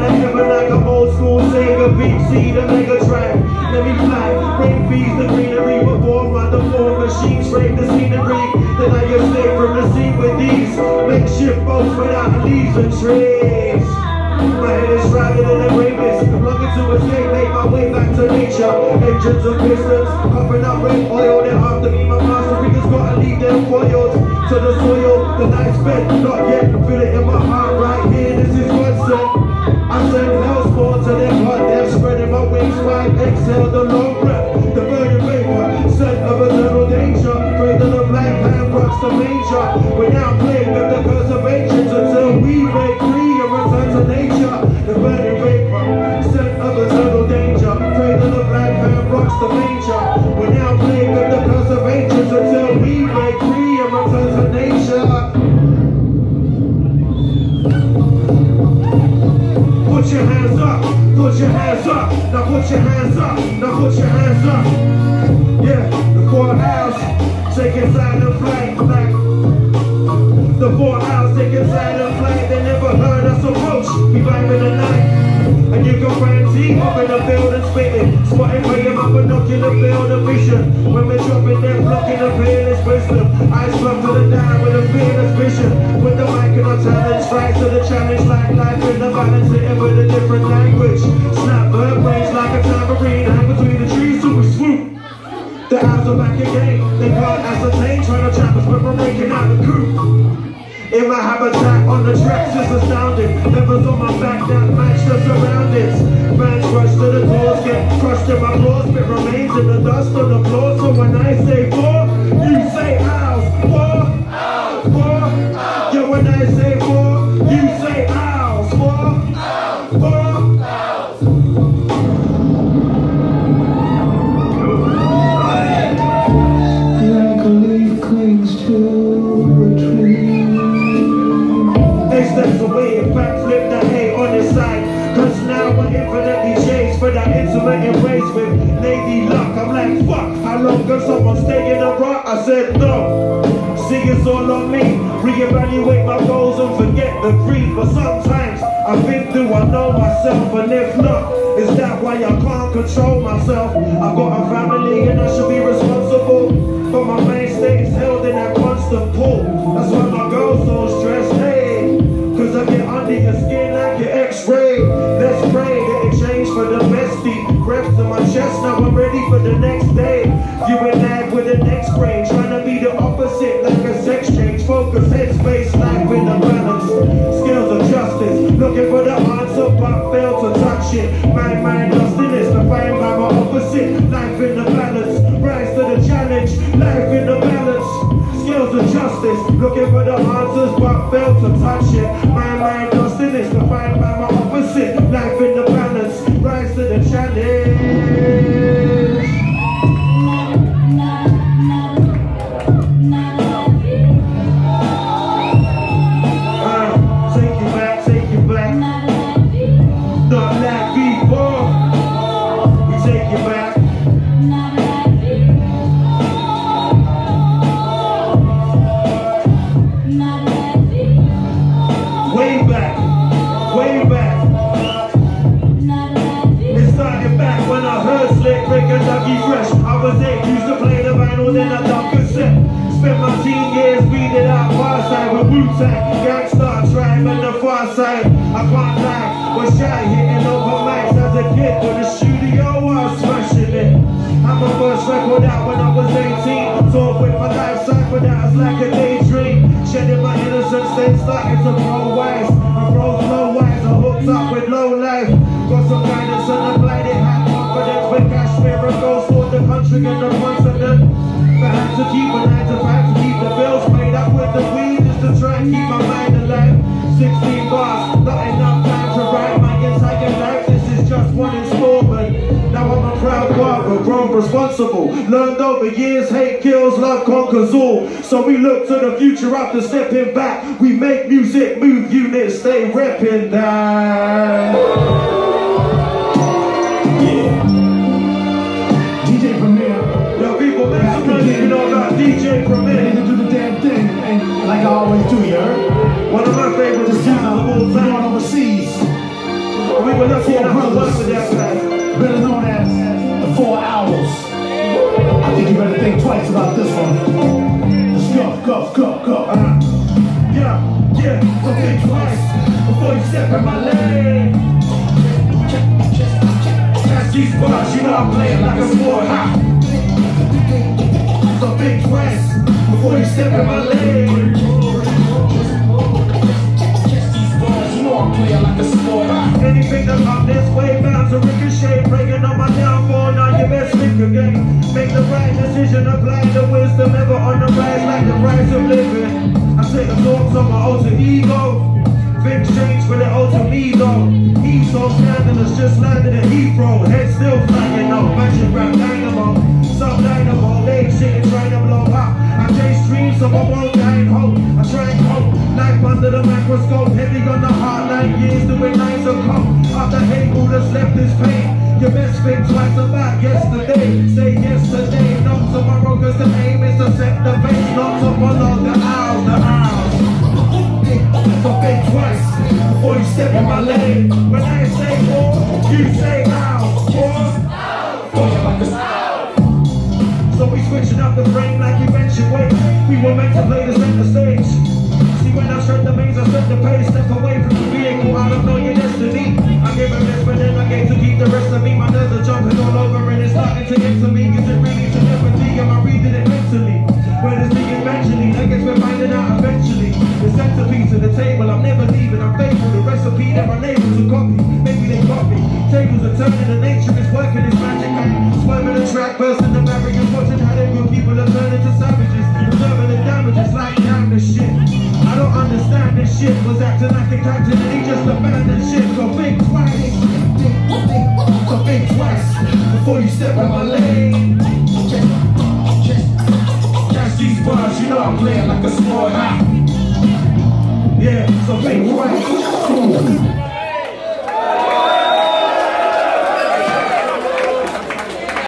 down to heaven like an old school Sega. See the mega track. Let me fly. Rain feeds the greenery before my the four machines rape the scenery. Then I escape from the scene with these makeshift boats without leaves and trees. My head is shrouded in a rapist. I'm looking to escape, make my way back to nature. Engines and pistons, coughing up red oil. They're after me, my master fingers gotta leave them foils to the soil. The night's bed, not yet. Rocks the manger. We're now playing with the ancients until we break free and return to nature. Put your hands up, put your hands up, now put your hands up, now put your hands up. Yeah, the courthouse, taking silent flight, like the courthouse, taking silent flight. They never heard us approach, we vibe in the night. And you can team up in the building spitting, spotting and knocking the field of vision. When we're dropping them, blocking the fearless wisdom. Eyes come to the down with a fearless vision. With the mic and our talent, strike to the challenge like life in the balance, it with a different language. Snap bird brains like a tambourine, hang between the trees till we swoop. The owls are back again, they can't ascertain, trying to trap us, but we're breaking out the coop. In my habitat on the tracks is astounding. Members on my back that match the surroundings. Fans rush to the doors, in my but remains in the dust on the floor. So when I say four, you say owls. Four, four. Yeah, when I say four, you say owls. Four, four. Like a leaf clings to a tree. They steps away and backflip the hay on his side. Cause now we're infinitely for with Lady Luck. I'm like, fuck, how long can someone stay in a rut? I said no. See, it's all on me. Reevaluate my goals and forget the greed. But sometimes I've been through, I know myself. And if not, is that why I can't control myself? I've got a family and I should be responsible. But my is held for but fail to touch it. My mind lost in this, defined by my opposite. Life in the balance, rise to the challenge. Life in the balance. Skills of justice, looking for the answers but fail to touch it. My mind lost in this, defined by my opposite. Life in the balance, rise to the challenge. Uh, take you vinyl, then I done. Spent my teen years reading out far side with Wu-Tang, Gang Starr, Tribe, and the Pharcyde. I can't lie, was shy hitting over mics as a kid with the studio, I was smashing it. I'm my first record out when I was 18. Talk with my life was like a daydream. Shedding my innocence, then starting to grow wise. I rose low wise, I hooked up with low life. Got some guidance and applied it, had confidence with Kashmir and goes for the country and the continent. Had to keep a nine to five to keep the bills paid up with the weed just to try and keep my mind alive. 16 bars, not enough time to write my entire life. This is just one installment. Now I'm a proud father, grown responsible. Learned over years, hate kills, love conquers all. So we look to the future after stepping back. We make music, move units, stay repping that. Like I always do, you heard? One of my favorite This producers time of I'm all going time. overseas. I work with that guy. Better known as the four owls. I think you better think twice about this one. Let's go, go, go, go. Uh, yeah, yeah, so think twice before you step in my lane. Catch these bars, you know I'm playing like a sport, huh? So think twice before you step in my lane. I'm playing like a sport. Anything that come this way, bound to ricochet, breaking on my downfall. Now you best think again. Make the right decision, apply the wisdom ever on the rise so I won't die hope. I try and cope, life under the microscope. Heavy on the heart, nine years doing nights of coke. After hate, who just left this pain? Your best think twice about yesterday, up the frame like eventuate. We were meant to play the center stage. See when I shut the mains, I set the pace, step away from the vehicle. I don't know your destiny. I gave a rest, but then I gave to keep the rest of me. My nerves are jumping all over and it's starting to get to me. Is it really telepathy? Am I reading it mentally? Where does the eventually? I guess we're finding out eventually. The centerpiece of the table, I'm never leaving. I'm faithful. The recipe that my neighbors will copy. Maybe they copy. Tables are turning, the nature is working its magic. Swerving the track, bursting acting like